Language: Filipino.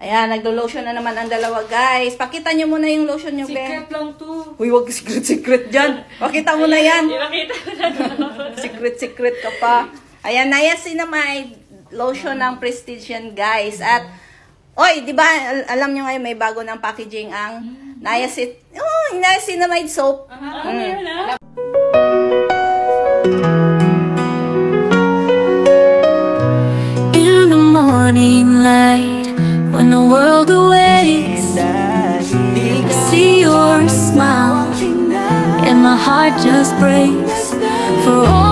Ayan, naglo-lotion na naman ang dalawa, guys. Pakita nyo muna yung lotion nyo, Ben. Secret lang to. Uy, wag secret-secret dyan. Pakita mo na yan. Ipakita ko na Secret-secret ka pa. Ayan, niacinamide lotion ng Prestige yan, guys. At, oy, di ba, al- alam nyo ngayon may bago ng packaging ang niacin... Oh, niacinamide soap. Ah, meron na? World I see your smile, and my heart just breaks for all